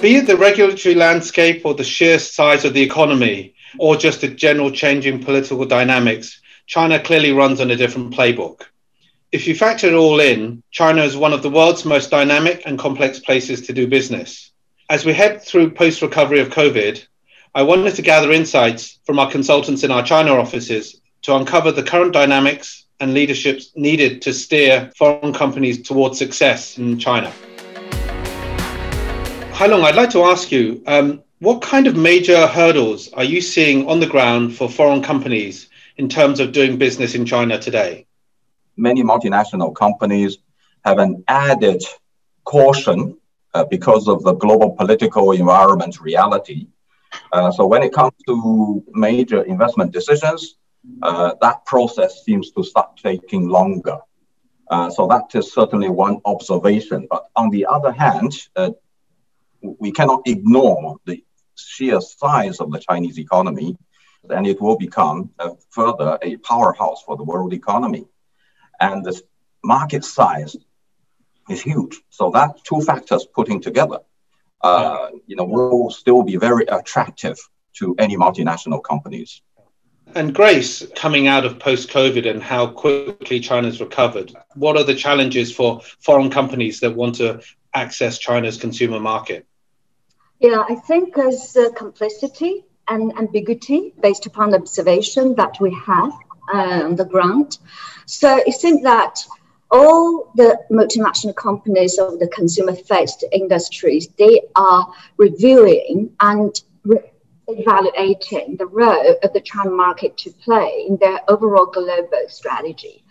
Be it the regulatory landscape or the sheer size of the economy, or just a general change in political dynamics, China clearly runs on a different playbook. If you factor it all in, China is one of the world's most dynamic and complex places to do business. As we head through post recovery of COVID, I wanted to gather insights from our consultants in our China offices to uncover the current dynamics and leaderships needed to steer foreign companies towards success in China. Hailong, I'd like to ask you um, what kind of major hurdles are you seeing on the ground for foreign companies in terms of doing business in China today? Many multinational companies have an added caution uh, because of the global political environment reality. Uh, so when it comes to major investment decisions, uh, that process seems to start taking longer. Uh, so that is certainly one observation. But on the other hand, uh, we cannot ignore the sheer size of the Chinese economy, and it will become further a powerhouse for the world economy. And the market size is huge. So that two factors putting together, uh, you know, will still be very attractive to any multinational companies. And Grace, coming out of post COVID and how quickly China's recovered, what are the challenges for foreign companies that want to access China's consumer market? Yeah, I think as uh, complexity and ambiguity based upon the observation that we have uh, on the ground. So it seems that all the multinational companies of the consumer-faced industries, they are reviewing and re- evaluating the role of the China market to play in their overall global strategy.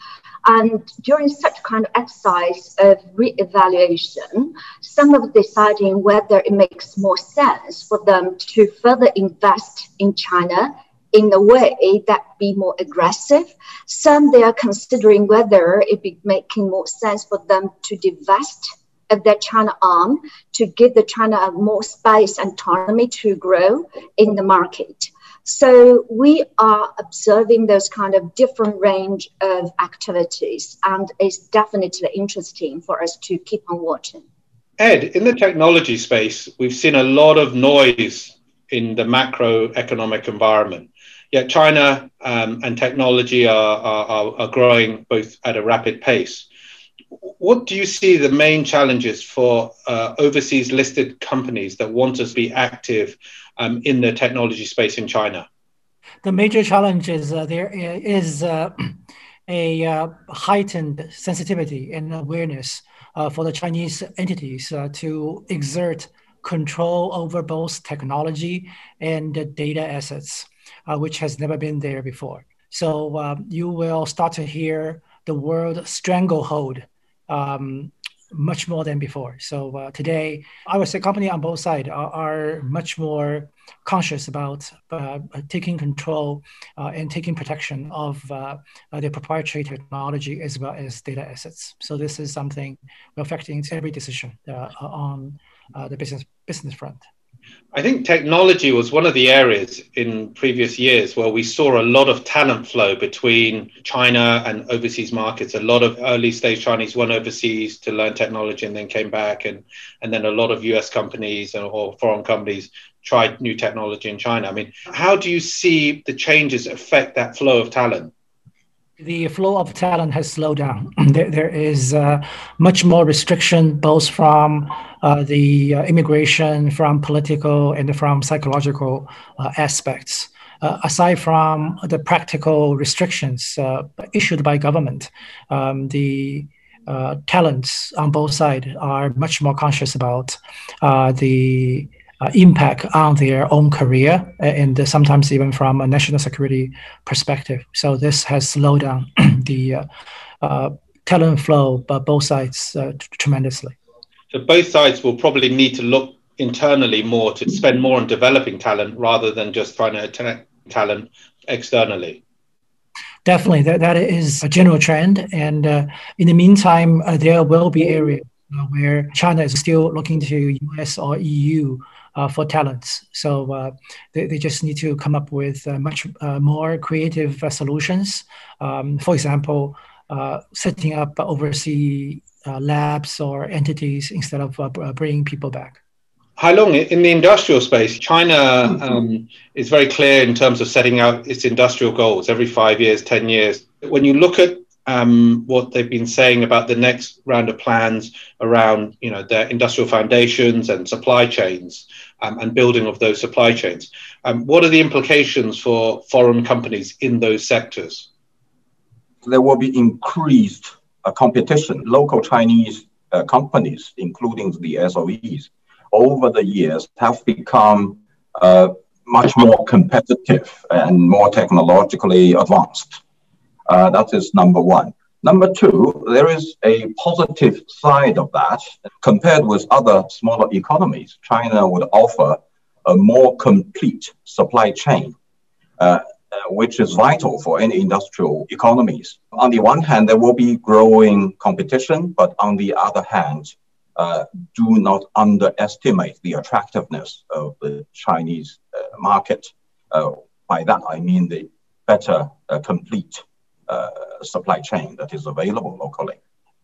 And during such kind of exercise of re-evaluation, some of deciding whether it makes more sense for them to further invest in China in a way that be more aggressive. Some they are considering whether it be making more sense for them to divest of their China arm to give the China more space and autonomy to grow in the market. So we are observing those kind of different range of activities, and it's definitely interesting for us to keep on watching. Ed, in the technology space, we've seen a lot of noise in the macroeconomic environment. Yet China um, and technology are, are, are growing both at a rapid pace. What do you see the main challenges for uh, overseas listed companies that want to be active um, in the technology space in China? The major challenge is uh, there is uh, a uh, heightened sensitivity and awareness uh, for the Chinese entities uh, to exert control over both technology and data assets, uh, which has never been there before. So um, you will start to hear the word stranglehold um, much more than before. So uh, today, I would say company on both sides are, are much more conscious about uh, taking control uh, and taking protection of uh, uh, their proprietary technology as well as data assets. So this is something affecting every decision uh, on the business business front. I think technology was one of the areas in previous years where we saw a lot of talent flow between China and overseas markets. A lot of early stage Chinese went overseas to learn technology and then came back, and, and then a lot of US companies or foreign companies tried new technology in China. I mean, how do you see the changes affect that flow of talent? The flow of talent has slowed down. there, there is uh, much more restriction, both from uh, the uh, immigration, from political, and from psychological uh, aspects. Uh, aside from the practical restrictions uh, issued by government, um, the talents on both sides are much more conscious about the uh, impact on their own career and sometimes even from a national security perspective. So this has slowed down the uh, uh, talent flow, but both sides uh, tremendously. So both sides will probably need to look internally more to spend more on developing talent rather than just trying to attract talent externally. Definitely, that, that is a general trend. And uh, in the meantime, uh, there will be areas where China is still looking to US or EU uh, for talents. So uh, they, they just need to come up with uh, much uh, more creative uh, solutions. Um, for example, uh, setting up overseas labs or entities instead of bringing people back. Hailong in the industrial space, China um, is very clear in terms of setting out its industrial goals every five years, 10 years. When you look at um, what they've been saying about the next round of plans around you know their industrial foundations and supply chains um, and building of those supply chains. Um, what are the implications for foreign companies in those sectors? There will be increased uh, competition. Local Chinese uh, companies, including the SOEs, over the years have become uh, much more competitive and more technologically advanced. Uh, that is number one. Number two, there is a positive side of that. Compared with other smaller economies, China would offer a more complete supply chain, uh, which is vital for any industrial economies. On the one hand, there will be growing competition, but on the other hand, uh, do not underestimate the attractiveness of the Chinese uh, market. Uh, by that, I mean the better uh, complete supply chain that is available locally,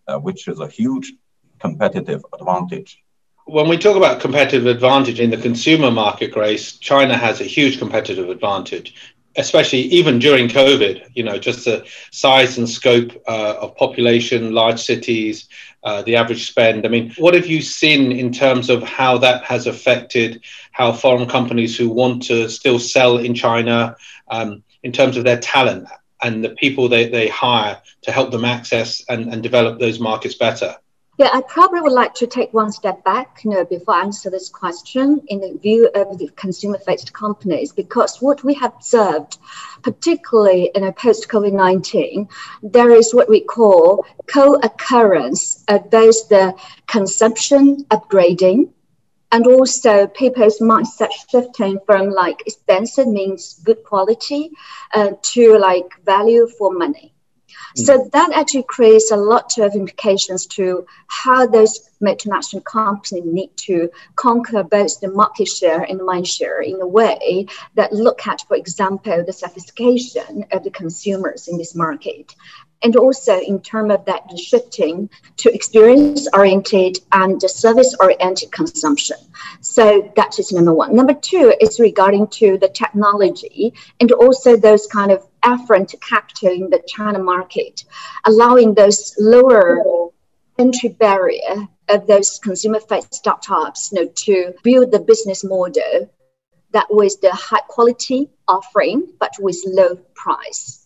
uh, which is a huge competitive advantage. When we talk about competitive advantage in the consumer market, Grace, China has a huge competitive advantage especially even during COVID, you know, just the size and scope uh, of population, large cities, uh, the average spend. I mean, what have you seen in terms of how that has affected how foreign companies who want to still sell in China, um, in terms of their talent and the people they, they hire to help them access and, and develop those markets better? Yeah, I probably would like to take one step back, you know, before I answer this question in the view of the consumer-faced companies, because what we have observed, particularly in a post-COVID-19, there is what we call co-occurrence of both the consumption upgrading and also people's mindset shifting from like expensive means good quality uh, to like value for money. So mm. that actually creates a lot of implications to how those multinational companies need to conquer both the market share and the mind share in a way that look at, for example, the sophistication of the consumers in this market. And also in terms of that shifting to experience oriented and service oriented consumption. So that is number one. Number two is regarding to the technology and also those kind of effort to capture in the China market, allowing those lower entry barrier of those consumer-faced startups you know, to build the business model that with the high quality offering but with low price.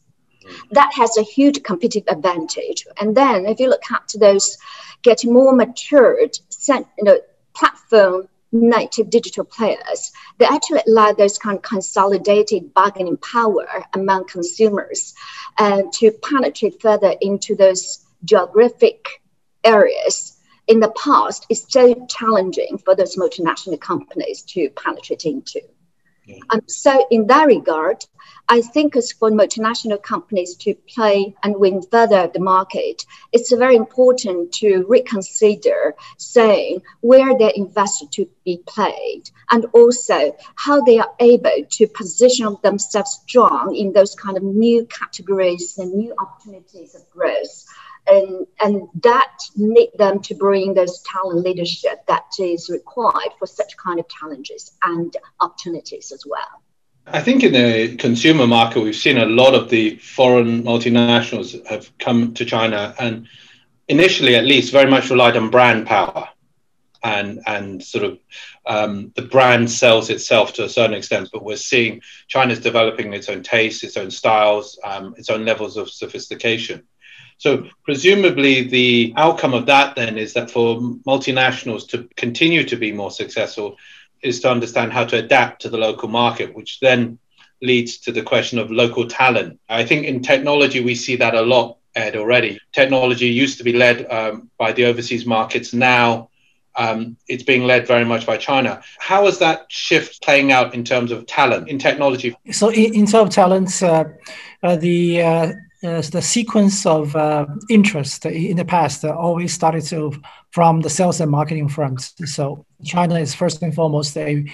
That has a huge competitive advantage. And then if you look at those getting more matured you know, platform native digital players, they actually allow those kind of consolidated bargaining power among consumers uh, to penetrate further into those geographic areas. In the past, it's so challenging for those multinational companies to penetrate into. Um, so in that regard, I think as for multinational companies to play and win further the market, it's very important to reconsider saying where they invested to be played and also how they are able to position themselves strong in those kind of new categories and new opportunities of growth and, and that need them to bring those talent leadership that is required for such kind of challenges and opportunities as well. I think in the consumer market, we've seen a lot of the foreign multinationals have come to China and initially, at least, very much relied on brand power. And, and sort of um, the brand sells itself to a certain extent, but we're seeing China's developing its own tastes, its own styles, um, its own levels of sophistication. So presumably the outcome of that then is that for multinationals to continue to be more successful is to understand how to adapt to the local market, which then leads to the question of local talent. I think in technology we see that a lot, Ed, already. Technology used to be led um, by the overseas markets. Now um, it's being led very much by China. How is that shift playing out in terms of talent in technology? So, in, in terms of talents, uh, uh, the uh, uh, the sequence of uh, interest in the past always started to from the sales and marketing front. So China is first and foremost a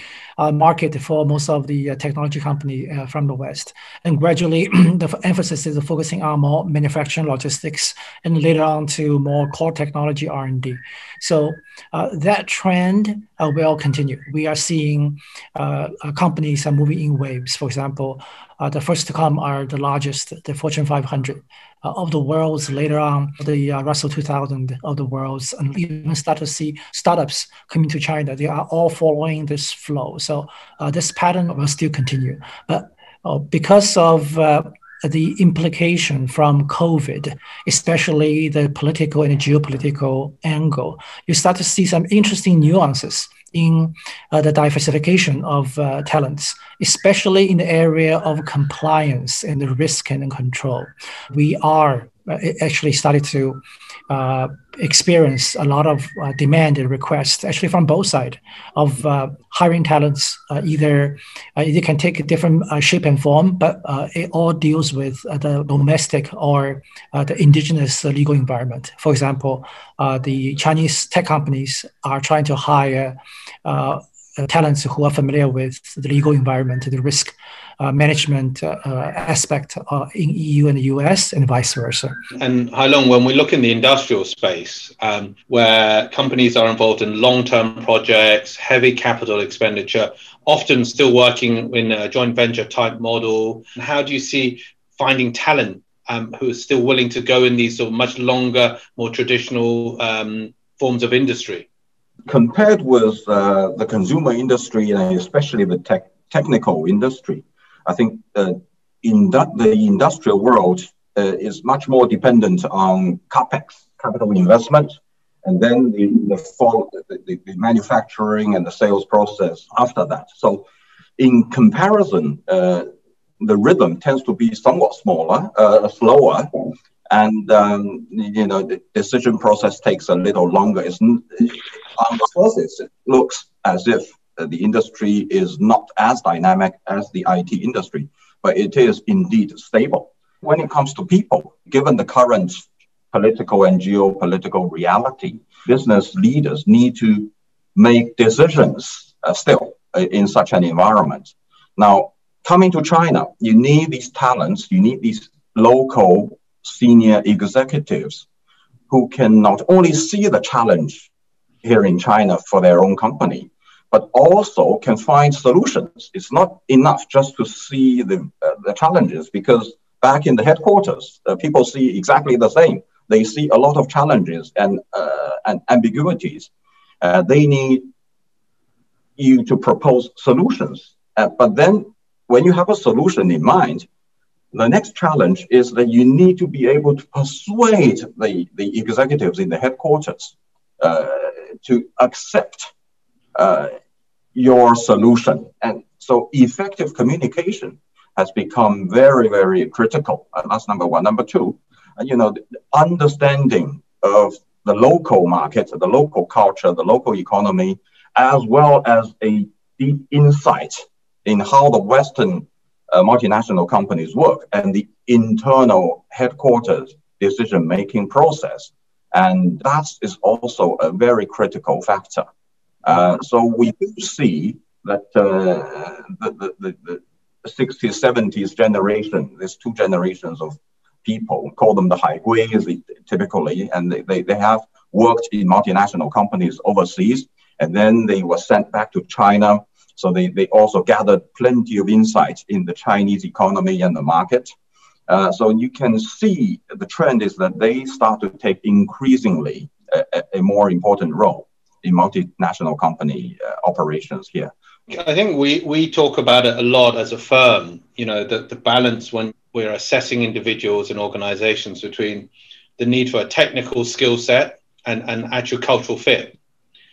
market for most of the uh, technology company uh, from the West, and gradually the emphasis is focusing on more manufacturing, logistics, and later on to more core technology R and D. So uh, that trend uh, will continue. We are seeing companies are moving in waves. For example, the first to come are the largest, the Fortune 500 uh, of the world's later on the Russell 2000 of the world's and even start to see startups coming to China. That they are all following this flow. So uh, this pattern will still continue. But because of the implication from COVID, especially the political and geopolitical angle, you start to see some interesting nuances in uh, the diversification of uh, talents, especially in the area of compliance and the risk and control. We are uh, actually started to uh, experience a lot of uh, demand and requests actually from both sides of uh, hiring talents uh, either uh, it can take a different uh, shape and form but it all deals with the domestic or the indigenous legal environment. For example the chinese tech companies are trying to hire talents who are familiar with the legal environment the risk uh, management uh, uh, aspect in EU and the US and vice versa. And Hailong, when we look in the industrial space, um, where companies are involved in long-term projects, heavy capital expenditure, often still working in a joint venture type model, how do you see finding talent um, who is still willing to go in these sort of much longer, more traditional um, forms of industry? Compared with uh, the consumer industry and especially the tech, technical industry, I think uh, in that the industrial world uh, is much more dependent on capex, capital investment, and then the the, the, the, manufacturing and the sales process after that. So, in comparison, uh, the rhythm tends to be somewhat smaller, uh, slower, and um, you know the decision process takes a little longer. It's, on the surface, it looks as if the industry is not as dynamic as the IT industry, but it is indeed stable. When it comes to people, given the current political and geopolitical reality, business leaders need to make decisions uh, still uh, in such an environment. Now, coming to China, you need these talents, you need these local senior executives who can not only see the challenge here in China for their own company, but also can find solutions. It's not enough just to see the, uh, the challenges because back in the headquarters, uh, people see exactly the same. They see a lot of challenges and, uh, and ambiguities. Uh, they need you to propose solutions. Uh, but then when you have a solution in mind, the next challenge is that you need to be able to persuade the, the executives in the headquarters uh, to accept uh, your solution. And so effective communication has become very, very critical. And that's number one. Number two, you know, the understanding of the local market, the local culture, the local economy, as well as a deep insight in how the Western uh, multinational companies work and the internal headquarters decision making process. And that is also a very critical factor. Uh, so we do see that uh, the, the, the, 60s, 70s generation, there's two generations of people, call them the Haiguis typically, and they, they, they have worked in multinational companies overseas, and then they were sent back to China. So they, they also gathered plenty of insights in the Chinese economy and the market. Uh, so you can see the trend is that they start to take increasingly a, a more important role in multinational company uh, operations here. I think we, we talk about it a lot as a firm, you know, the, the balance when we're assessing individuals and organizations between the need for a technical skill set and, and actual cultural fit.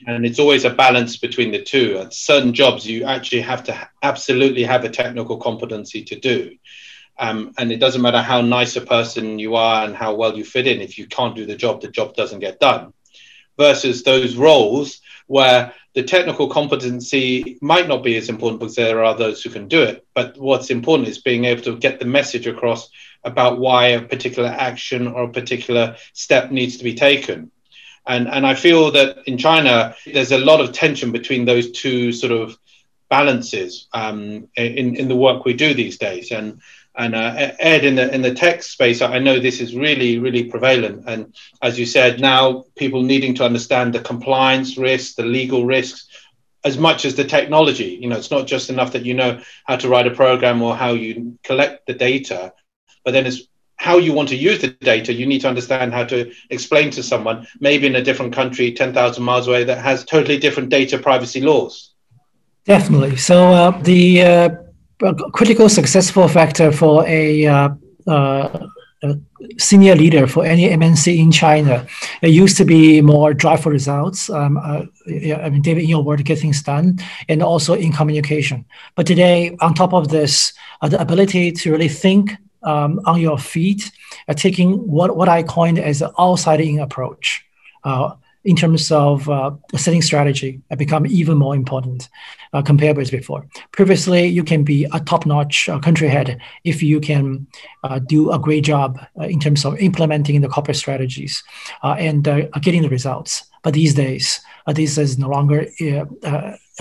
And it's always a balance between the two. At certain jobs, you actually have to absolutely have a technical competency to do. Um, and it doesn't matter how nice a person you are and how well you fit in. If you can't do the job, the job doesn't get done versus those roles where the technical competency might not be as important because there are those who can do it. But what's important is being able to get the message across about why a particular action or a particular step needs to be taken. And, and I feel that in China, there's a lot of tension between those two sort of balances um, in, in the work we do these days. And, and uh, Ed, in the in the tech space, I know this is really really prevalent. And as you said, now people needing to understand the compliance risks, the legal risks, as much as the technology. You know, it's not just enough that you know how to write a program or how you collect the data, but then it's how you want to use the data. You need to understand how to explain to someone, maybe in a different country, ten thousand miles away, that has totally different data privacy laws. Definitely. So uh, the uh critical successful factor for a, uh, uh, a, senior leader for any MNC in China. It used to be more drive for results. Um, uh, I mean, David, in your word, get things done, and also in communication. But today, on top of this, uh, the ability to really think um, on your feet, uh, taking what, what I coined as an outside-in approach. Uh, in terms of uh, setting strategy have become even more important uh, compared with before. Previously, you can be a top-notch uh, country head if you can uh, do a great job uh, in terms of implementing the corporate strategies uh, and getting the results. But these days, this is no longer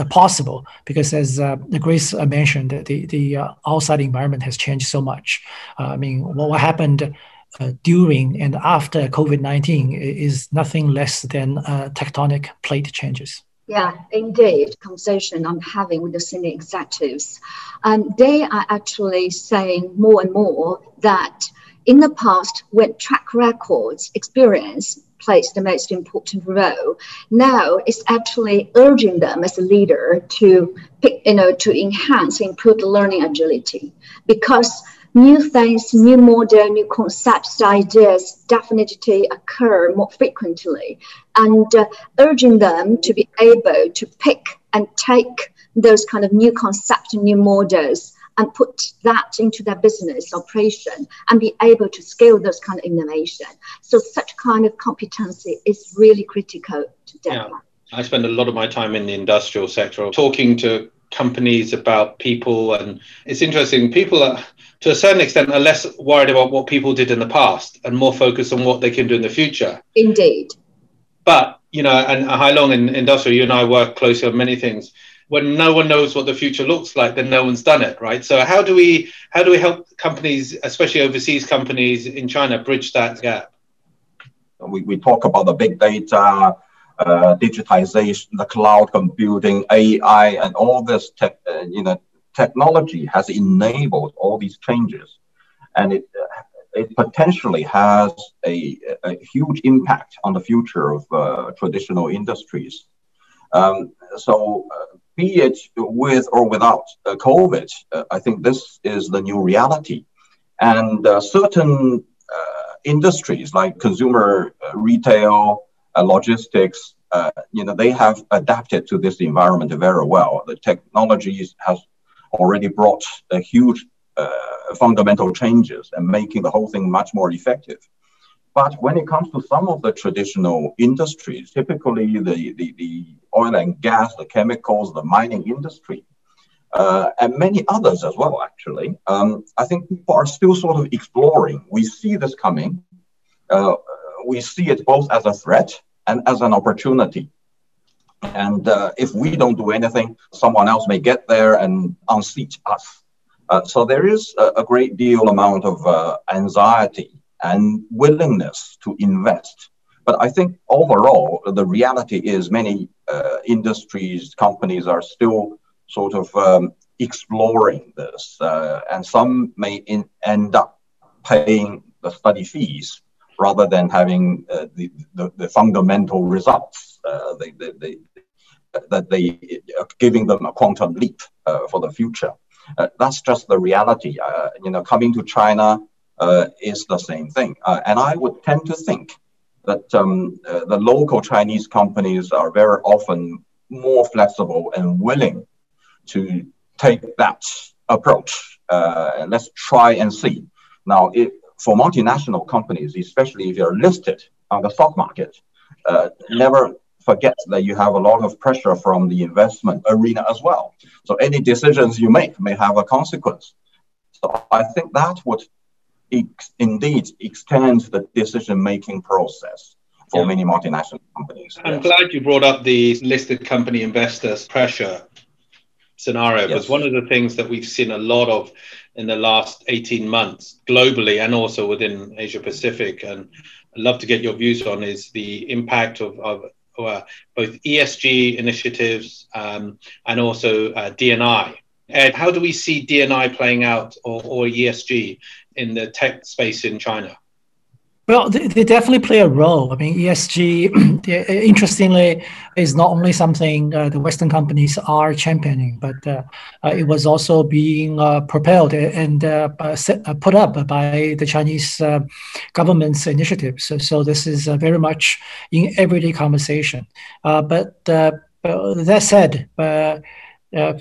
possible because, as Grace mentioned, the the outside environment has changed so much. I mean, what, what happened uh, during and after COVID 19 is nothing less than uh, tectonic plate changes. Yeah, indeed. Conversation I'm having with the senior executives. Um, they are actually saying more and more that in the past, when track records, experience plays the most important role, now it's actually urging them as a leader to pick, you know, to enhance, improve the learning agility because new things, new model, new concepts, ideas definitely occur more frequently, and uh, urging them to be able to pick and take those kind of new concepts, and new models, and put that into their business operation and be able to scale those kind of innovation. So such kind of competency is really critical to develop. Yeah. I spend a lot of my time in the industrial sector talking to companies about people and it's interesting people are to a certain extent, are less worried about what people did in the past and more focused on what they can do in the future. Indeed. But, you know, and Hai Long in industrial, you and I work closely on many things. When no one knows what the future looks like, then no one's done it, right? So how do we how do we help companies, especially overseas companies in China, bridge that gap? We, we talk about the big data, uh, digitization, the cloud computing, AI, and all this uh, you know, technology has enabled all these changes, and it it potentially has a, a huge impact on the future of uh, traditional industries. Um, so, uh, be it with or without uh, COVID, uh, I think this is the new reality. And uh, certain industries like consumer retail, logistics, you know, they have adapted to this environment very well. The technologies has already brought a huge uh, fundamental changes and making the whole thing much more effective. But when it comes to some of the traditional industries, typically the, the, the oil and gas, the chemicals, the mining industry, uh, and many others as well, actually, um, I think people are still sort of exploring. We see this coming. Uh, we see it both as a threat and as an opportunity. And uh, if we don't do anything, someone else may get there and unseat us. Uh, so there is a, a, great deal amount of uh, anxiety and willingness to invest. But I think overall, the reality is many uh, industries, companies are still sort of um, exploring this. Uh, and some may in, end up paying the study fees rather than having uh, the, the, the, fundamental results. Uh, they, they, they, that they are giving them a quantum leap uh, for the future. Uh, that's just the reality. Uh, you know, coming to China uh, is the same thing. Uh, and I would tend to think that um, uh, the local Chinese companies are very often more flexible and willing to take that approach. let's try and see. Now, if, for multinational companies, especially if you're listed on the stock market, uh, never forget that you have a lot of pressure from the investment arena as well. So any decisions you make may have a consequence. So I think that would ex- indeed extend the decision making process. for yeah. many multinational companies. I'm yes. glad you brought up the listed company investors pressure scenario because yes. one of the things that we've seen a lot of in the last 18 months globally and also within Asia Pacific and I'd love to get your views on is the impact of, of uh, both ESG initiatives um, and also uh, D&I. Ed, how do we see D&I playing out or, or ESG in the tech space in China? Well, they, definitely play a role. I mean, ESG, interestingly, is not only something uh, the Western companies are championing, but uh, uh, it was also being uh, propelled and uh, set, uh, put up by the Chinese government's initiatives. So, so this is very much in everyday conversation. but that said,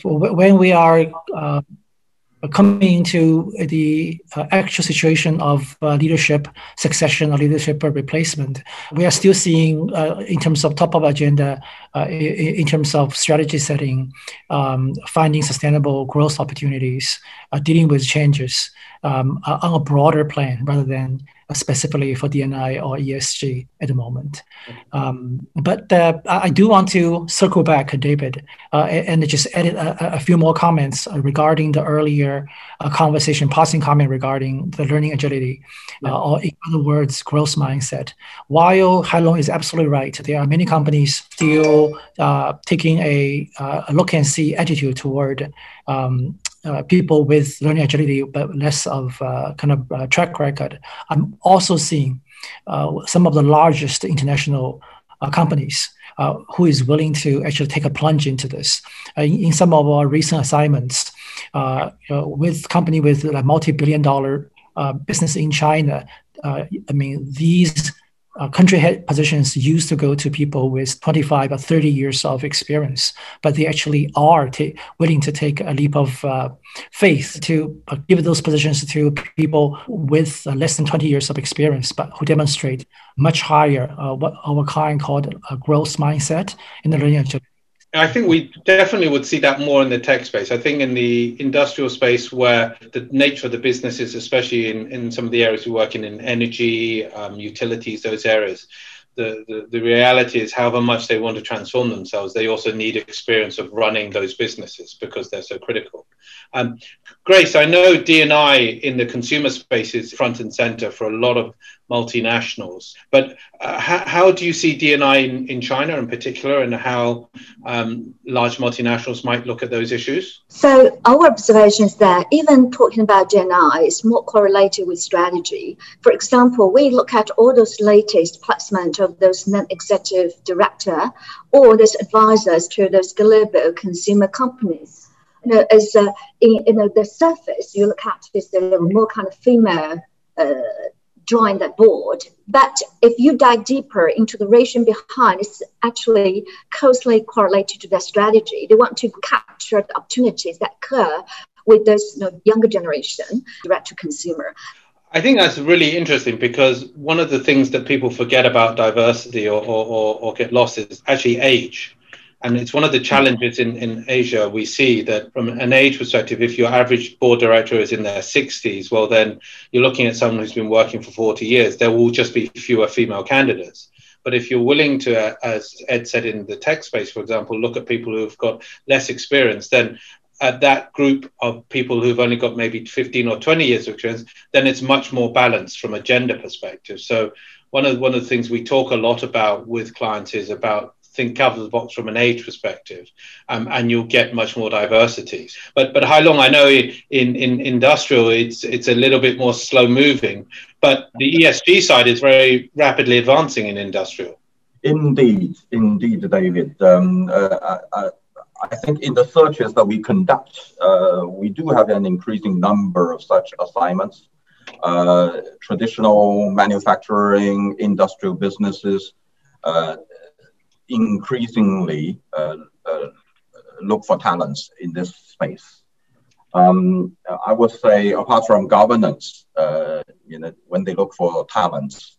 when we are coming into the uh, actual situation of uh, leadership succession or leadership replacement, we are still seeing, uh, in terms of top of agenda, uh, in, terms of strategy setting, um, finding sustainable growth opportunities, uh, dealing with changes um, on a broader plan rather than specifically for D&I or ESG at the moment. Um, but uh, I do want to circle back, David, uh, and just edit a, a, few more comments regarding the earlier uh, conversation, passing comment regarding the learning agility, uh, yeah. or in other words, growth mindset. While Hailong is absolutely right, there are many companies still uh, taking a, uh, a, look and see attitude toward um, uh, people with learning agility, but less of uh, kind of uh, track record. I'm also seeing uh, some of the largest international uh, companies uh, who is willing to actually take a plunge into this. In, in, some of our recent assignments, you know, with company with a multi-billion dollar business in China, I mean these uh, country head positions used to go to people with 25 or 30 years of experience, but they actually are willing to take a leap of uh, faith to uh, give those positions to people with uh, less than 20 years of experience, but who demonstrate much higher, uh, what our client called a growth mindset in the learning I think we definitely would see that more in the tech space. I think in the industrial space, where the nature of the businesses, especially in, in some of the areas we work in, in energy, um, utilities, those areas, the, the, the reality is however much they want to transform themselves, they also need experience of running those businesses because they're so critical. Um, Grace, I know D&I in the consumer space is front and center for a lot of multinationals. But uh, how, how, do you see D&I in, in China in particular, and how um, large multinationals might look at those issues? So our observation is that even talking about D&I is more correlated with strategy. For example, we look at all those latest placement of those non-executive director or those advisors to those global consumer companies. You know, as uh, in, in the surface, you look at there are more kind of female uh, join that board. But if you dive deeper into the reason behind, it's actually closely correlated to their strategy. They want to capture the opportunities that occur with this you know, younger generation, direct to consumer. I think that's really interesting because one of the things that people forget about diversity or, or, or, get lost is actually age. And it's one of the challenges in, in Asia. We see that from an age perspective, if your average board director is in their 60s, well, then you're looking at someone who's been working for 40 years. There will just be fewer female candidates. But if you're willing to, as Ed said in the tech space, for example, look at people who've got less experience, then at that group of people who've only got maybe 15 or 20 years of experience, then it's much more balanced from a gender perspective. So one of one of the things we talk a lot about with clients is about think of the box from an age perspective, um, and you'll get much more diversity. But but Hailong? I know in in industrial it's it's a little bit more slow moving, but the ESG side is very rapidly advancing in industrial. Indeed, indeed, David. Um, uh, I, I, think in the searches that we conduct, uh, we do have an increasing number of such assignments. Uh, traditional manufacturing, industrial businesses, uh, increasingly uh, uh, look for talents in this space. Um, I would say, apart from governance, uh, you know, when they look for talents,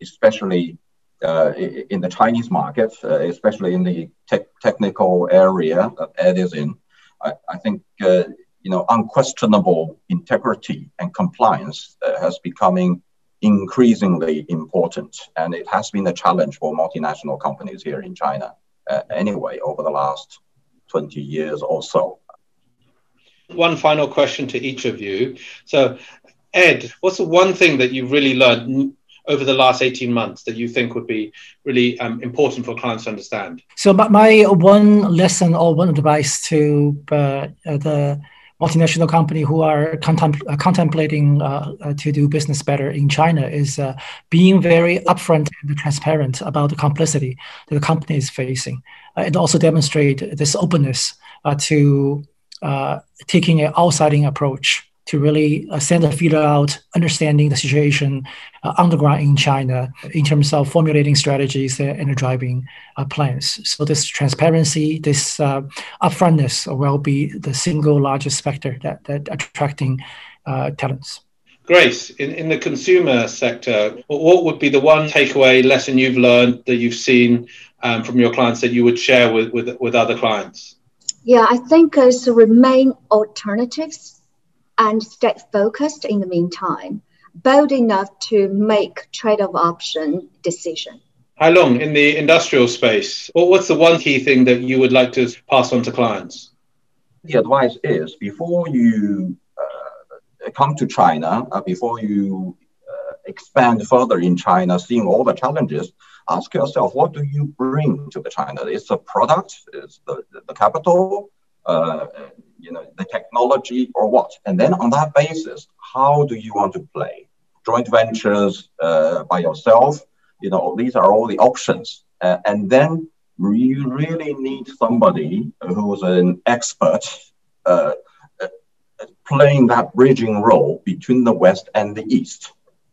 especially uh, in the Chinese market, uh, especially in the te technical area that Ed is in, I, I think uh, you know unquestionable integrity and compliance has becoming increasingly important. And it has been a challenge for multinational companies here in China uh, anyway over the last 20 years or so. One final question to each of you. So, Ed, what's the one thing that you've really learned over the last 18 months that you think would be really um, important for clients to understand? So, my one lesson or one advice to uh, the multinational company who are contem- uh, contemplating uh, uh, to do business better in China is being very upfront and transparent about the complexity that the company is facing, and also demonstrate this openness to taking an outside approach to really uh, send a feeler out, understanding the situation uh, on the ground in China in terms of formulating strategies and driving uh, plans. So this transparency, this uh, upfrontness will be the single largest factor that, that attracting uh, talents. Grace, in, in the consumer sector, what would be the one takeaway lesson you've learned that you've seen um, from your clients that you would share with, with, with other clients? Yeah, I think as remain alternatives and stay focused in the meantime, bold enough to make trade-off option decision. Hailong in the industrial space, what's the one key thing that you would like to pass on to clients? The advice is before you uh, come to China, uh, before you uh, expand further in China, seeing all the challenges, ask yourself, what do you bring to the China? It's the product, it's the, the capital, you know, the technology or what? And then on that basis, how do you want to play? Joint ventures uh, by yourself, you know, these are all the options. Uh, and then you really need somebody who's an expert uh, uh playing that bridging role between the West and the East.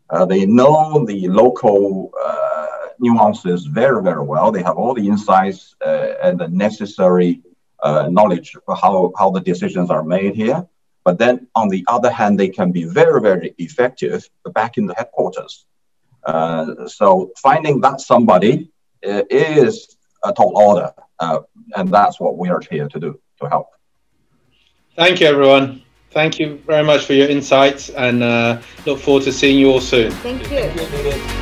Uh, they know the local uh, nuances very, very well. They have all the insights and the necessary uh, knowledge of how, how the decisions are made here. But then on the other hand, they can be very, very effective back in the headquarters. Uh, so finding that somebody uh, is a tall order. Uh, and that's what we are here to do, to help. Thank you, everyone. Thank you very much for your insights and uh, look forward to seeing you all soon. Thank you. Thank you